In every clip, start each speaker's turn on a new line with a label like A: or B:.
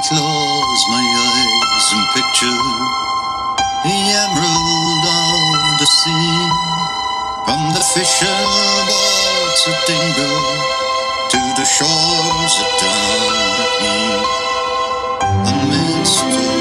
A: I close my eyes and picture the emerald of the sea. From the fisher boats at Dingle to the shores of Down A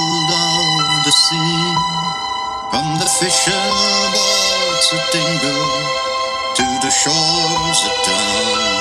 A: of the sea. From the fisher boats at Dingle to the shores of dawn.